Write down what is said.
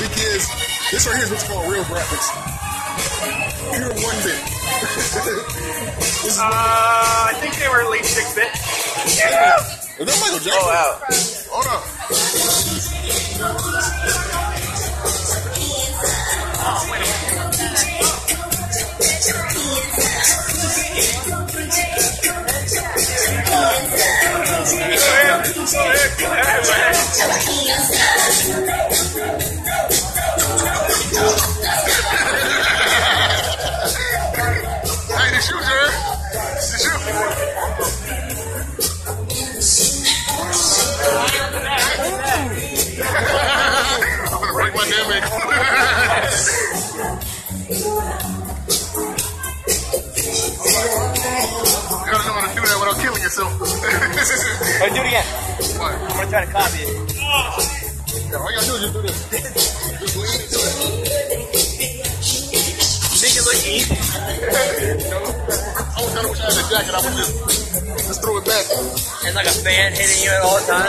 See, kids, this right here is what's called real graphics. Pure one bit. Uh, I think they were at least six bit. Yeah. Is that Michael Jackson? Oh wow. Hold on. Hey, the shoes, Jared. The shoes. I'm gonna break my damn ankle. You gotta know how to do that without killing yourself. Alright, do it again. what? I'm gonna try to copy it. Yeah, all you gotta do is just do this. Just lean into it. Make it look easy. Jacket. I would just, just throw it back. And like a fan hitting you at all the time.